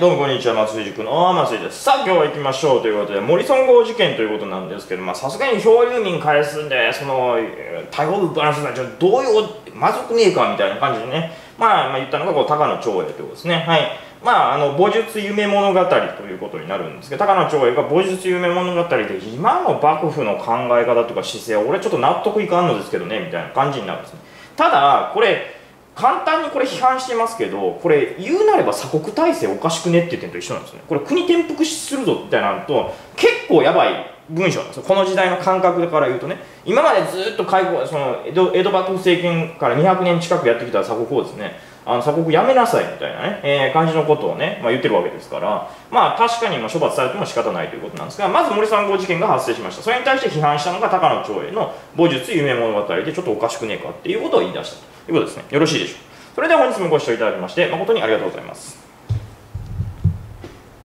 どうもこんにちは、松井塾の松井です。さあ、今日は行きましょうということで、モリソン号事件ということなんですけど、まあ、さすがに漂流民返すんで、その、逮捕バランスが、じゃどういう、まずくねえかみたいな感じでね、まあ、まあ、言ったのが、こう、高野長英ということですね。はい。まあ、あの、武術夢物語ということになるんですけど、高野長英が武術夢物語で、今の幕府の考え方とか姿勢は、俺ちょっと納得いかんのですけどね、みたいな感じになるんですね。ただ、これ、簡単にこれ批判してますけどこれ言うなれば鎖国体制おかしくねっていう点と一緒なんですね。これ国転覆するぞみたいなのと結構やばい文章なんですよ。この時代の感覚から言うとね。今までずっと開放その江戸江戸幕府政権から200年近くやってきた鎖国をですね。あの鎖国やめなさいみたいなね、えー、感じのことをね、まあ、言ってるわけですからまあ確かにま処罰されても仕方ないということなんですがまず森三号事件が発生しました。それに対して批判したのが高野長英の母術夢物語でちょっとおかしくねえかっていうことを言い出したということですね。よろしいでしょう。それでは本日もご視聴いただきまして誠にありがとうございます。